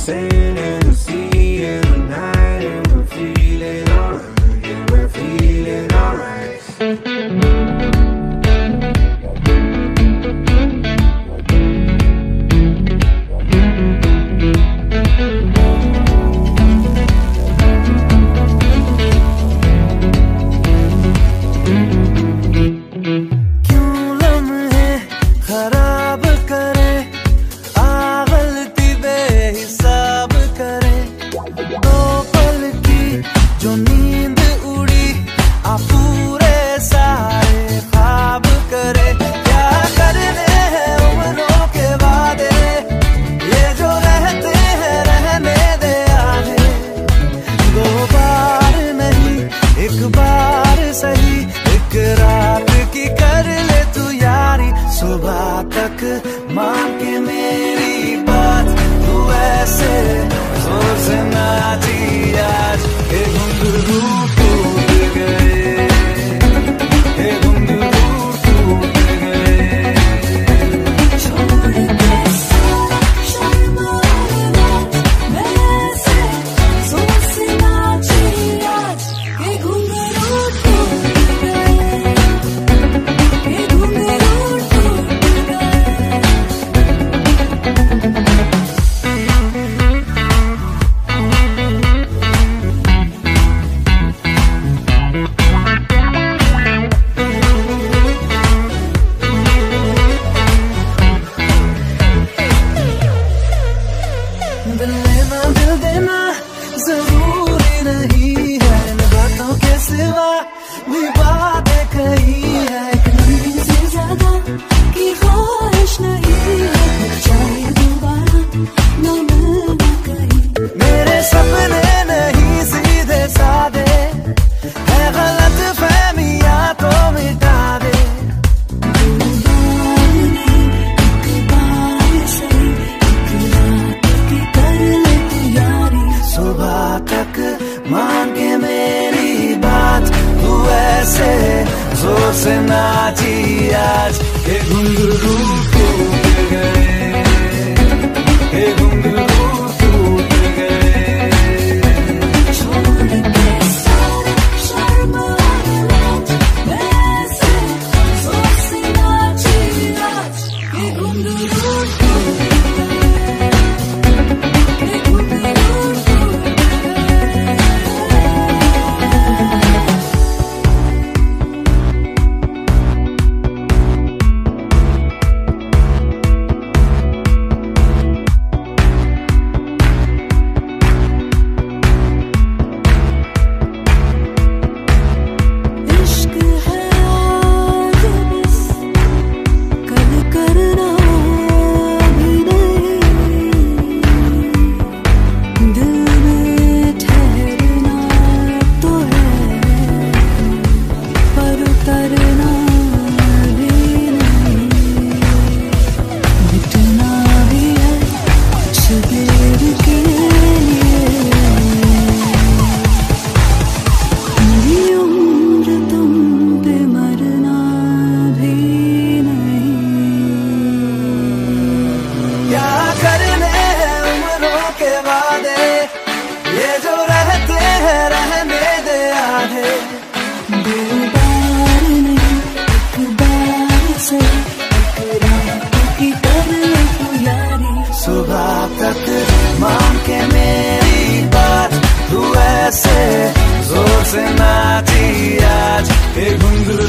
say दो पल की जो नी the heat. मान के मेरी बात तू ऐसे ज़ोर से नाची आज। के घुंघरू क्यों कैसे ज़ोर से नाची आज ये घुंघरू